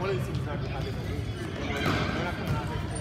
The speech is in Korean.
원래 있으면 잘 가게 되고 연락하면 안 되고